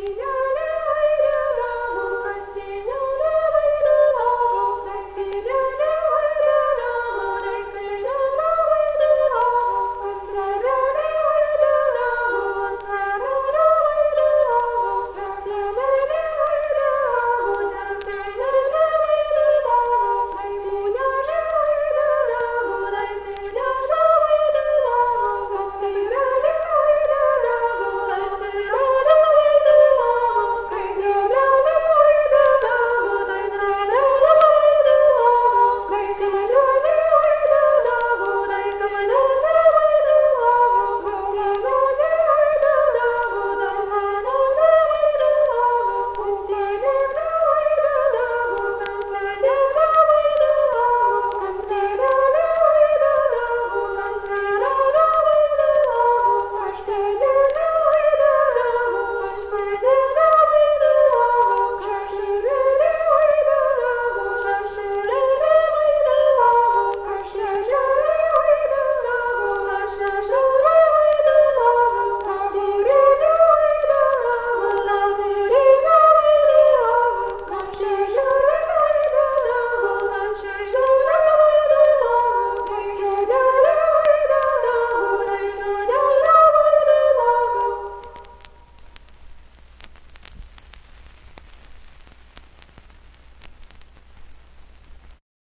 Maria